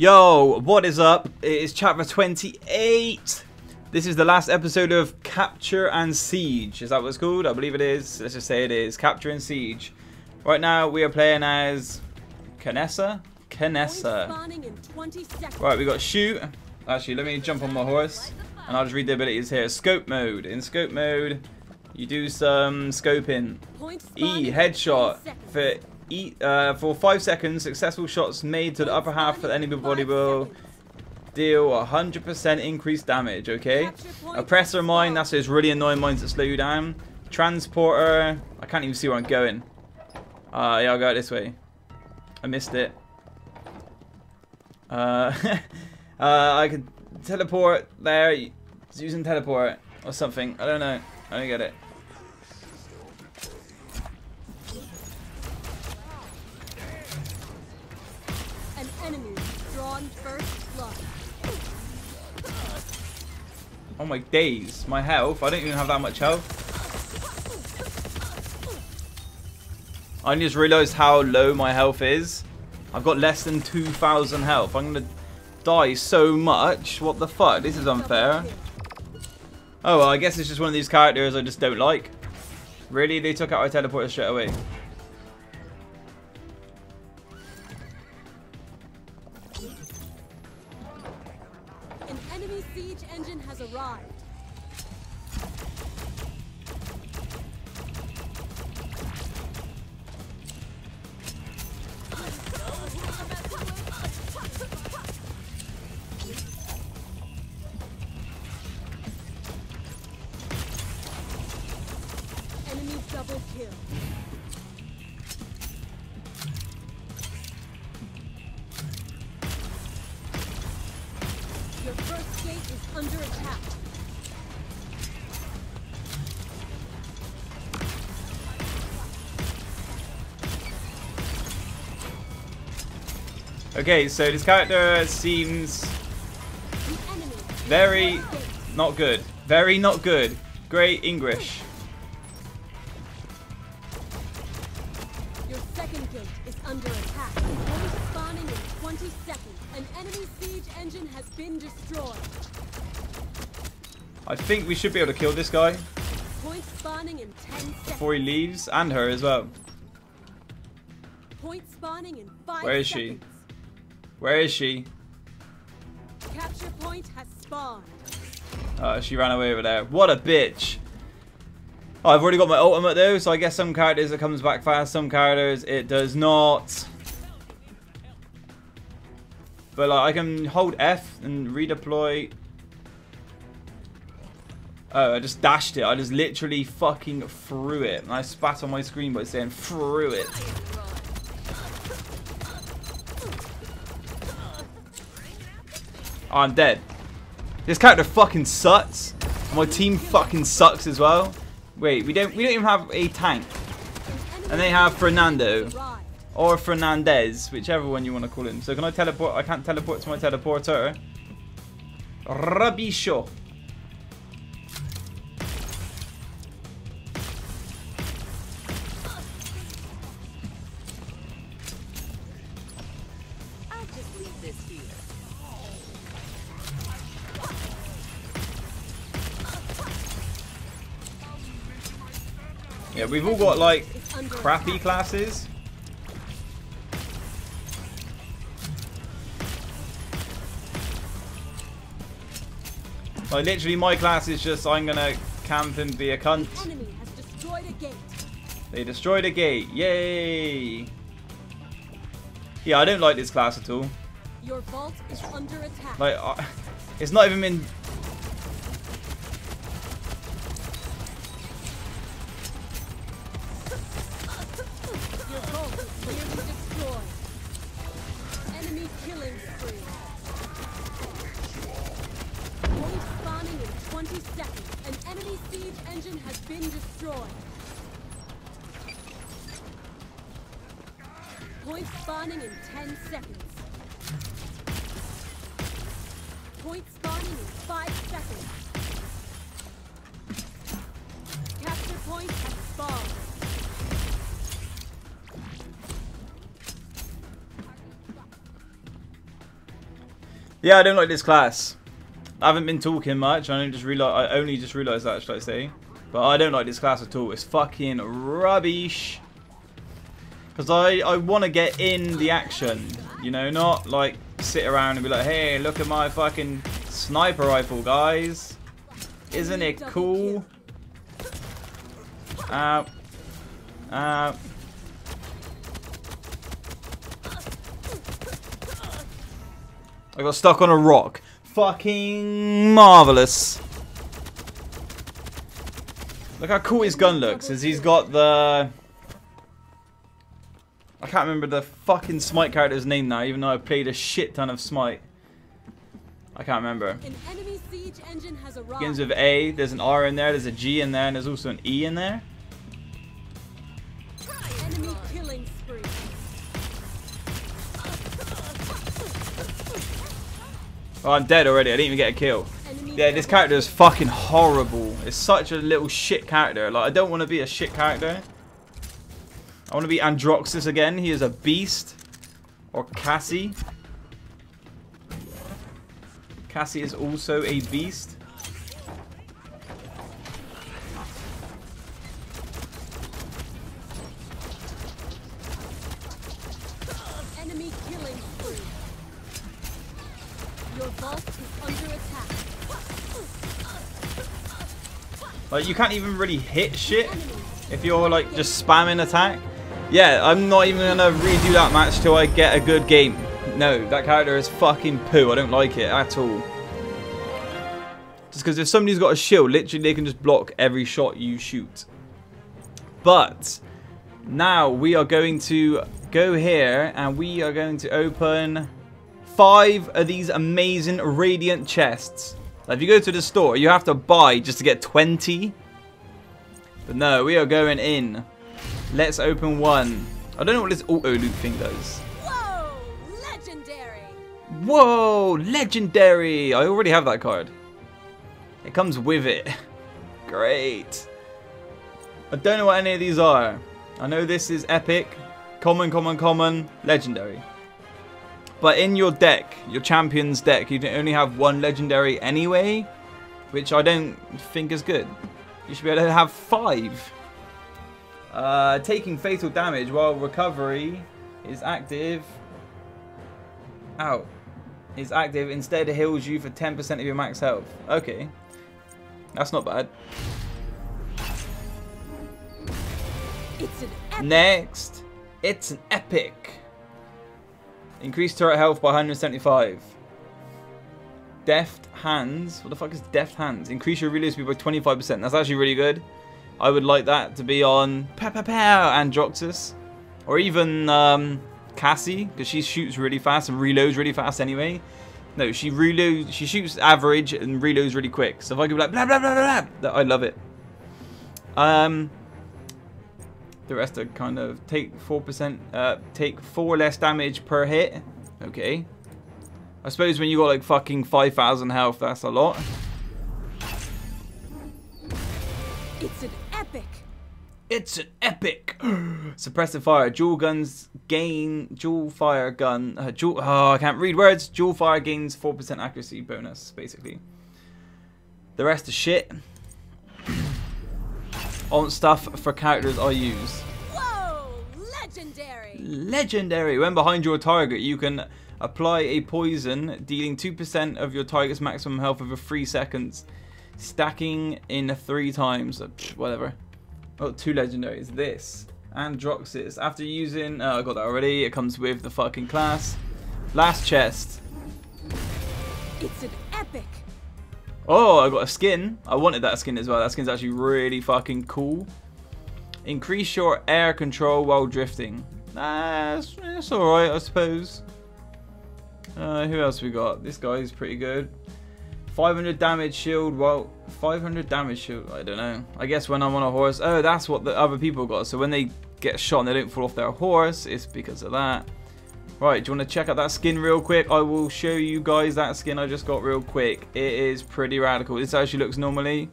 Yo, what is up? It is chaver28. This is the last episode of Capture and Siege. Is that what it's called? I believe it is. Let's just say it is. Capture and Siege. Right now, we are playing as Kinessa? Kinessa. Right, we got shoot. Actually, let me jump on my horse. And I'll just read the abilities here. Scope mode. In scope mode, you do some scoping. E, headshot. For E, uh, for 5 seconds, successful shots made to the upper half of the enemy body will deal 100% increased damage, okay? Oppressor mine, that's those really annoying mines that slow you down. Transporter, I can't even see where I'm going. Uh, yeah, I'll go this way. I missed it. Uh, uh, I can teleport there, using teleport or something. I don't know. I don't get it. Oh my days, my health. I don't even have that much health. I just realised how low my health is. I've got less than 2,000 health. I'm going to die so much. What the fuck? This is unfair. Oh, well, I guess it's just one of these characters I just don't like. Really? They took out our teleporter straight away. Is under attack. Okay, so this character seems very not good. Very not good. Great English. Your second gate is under attack. In 20 seconds. An enemy siege engine has been destroyed. I think we should be able to kill this guy Point spawning in 10 seconds. before he leaves, and her as well. Point spawning in 5 Where is she? seconds. Where is she? Capture point has spawned. Uh, she ran away over there. What a bitch. Oh, I've already got my ultimate though, so I guess some characters it comes back fast, some characters it does not. But like, I can hold F and redeploy. Oh, I just dashed it. I just literally fucking threw it. And I spat on my screen by saying threw it. Oh, I'm dead. This character fucking sucks. My team fucking sucks as well. Wait, we don't we don't even have a tank. And they have Fernando. Or Fernandez, whichever one you want to call him. So can I teleport? I can't teleport to my teleporter. Rabisho. I'll just leave this here. Yeah, we've all got like crappy classes. Like literally my class is just I'm gonna camp and be a cunt. Enemy has destroyed a gate. They destroyed a gate. Yay! Yeah, I don't like this class at all. Your vault is under attack. Like, I, it's not even been. Point spawning in 5 seconds. Capture point has spawned. Yeah, I don't like this class. I haven't been talking much. I only just realized. I only just realized that. Should I say? But I don't like this class at all. It's fucking rubbish. Because I I want to get in the action. You know, not like sit around and be like, hey, look at my fucking sniper rifle, guys. Isn't it cool? Ow. Ow. I got stuck on a rock. Fucking marvelous. Look how cool his gun looks. As he's got the. I can't remember the fucking Smite character's name now, even though I played a shit ton of Smite. I can't remember. An enemy siege engine has. Begins with A. There's an R in there. There's a G in there, and there's also an E in there. Enemy killing spree. Oh, I'm dead already. I didn't even get a kill. Yeah, this character is fucking horrible. It's such a little shit character. Like, I don't want to be a shit character. I want to be Androxus again. He is a beast. Or Cassie. Cassie is also a beast. Enemy killing spree. Your vault is under attack. Like, you can't even really hit shit if you're, like, just spamming attack. Yeah, I'm not even going to redo that match till I get a good game. No, that character is fucking poo. I don't like it at all. Just because if somebody's got a shield, literally they can just block every shot you shoot. But now we are going to go here and we are going to open five of these amazing radiant chests. Now, if you go to the store, you have to buy just to get 20. But no, we are going in. Let's open one. I don't know what this auto loop thing does. Whoa! Legendary! Whoa, legendary! I already have that card. It comes with it. Great. I don't know what any of these are. I know this is epic, common, common, common, legendary. But in your deck, your champion's deck, you only have one legendary anyway, which I don't think is good. You should be able to have five. Uh, taking fatal damage while recovery is active. Out. Is active. Instead, it heals you for 10% of your max health. Okay. That's not bad. It's an epic. Next, it's an epic. Increase turret health by 175. Deft hands. What the fuck is deft hands? Increase your reload speed by 25%. That's actually really good. I would like that to be on pow pow pow. Or even um, Cassie, because she shoots really fast and reloads really fast anyway. No, she reloads, she shoots average and reloads really quick. So if I could be like blah blah blah blah blah, I love it. Um, the rest are kind of take four percent, uh, take four less damage per hit. Okay. I suppose when you got like fucking five thousand health, that's a lot. It's an epic suppressive fire. Dual guns gain dual fire gun. Uh, dual, oh, I can't read words. Dual fire gains four percent accuracy bonus, basically. The rest is shit. On stuff for characters I use. Whoa! Legendary! Legendary. When behind your target, you can apply a poison, dealing 2% of your target's maximum health over 3 seconds, stacking in 3 times. Uh, whatever. Oh, two legendaries. This. Androxus. After using... Oh, I got that already. It comes with the fucking class. Last chest. It's an epic. Oh, I got a skin. I wanted that skin as well. That skin's actually really fucking cool. Increase your air control while drifting. Nah, it's alright, I suppose. Uh, who else we got? This guy's pretty good. 500 damage shield. Well, 500 damage shield. I don't know. I guess when I'm on a horse. Oh, that's what the other people got. So when they get shot and they don't fall off their horse, it's because of that. Right, do you want to check out that skin real quick? I will show you guys that skin I just got real quick. It is pretty radical. This actually looks normally.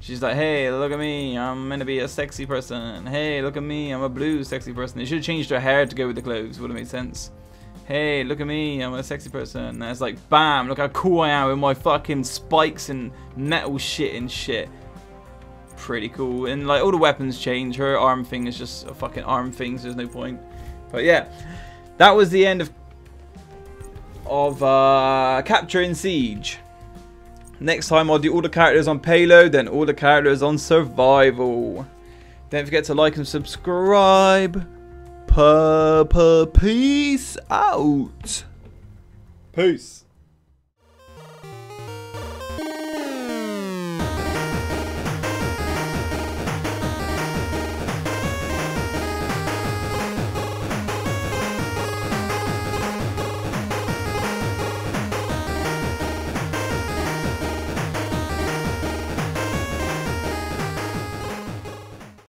She's like, hey, look at me. I'm going to be a sexy person. Hey, look at me. I'm a blue sexy person. They should have changed her hair to go with the clothes. Would have made sense. Hey, look at me, I'm a sexy person. And it's like, bam, look how cool I am with my fucking spikes and metal shit and shit. Pretty cool. And like all the weapons change. Her arm thing is just a fucking arm thing, so there's no point. But yeah, that was the end of of uh, capturing siege. Next time I'll do all the characters on payload, then all the characters on survival. Don't forget to like and subscribe. Papa, peace out. Peace.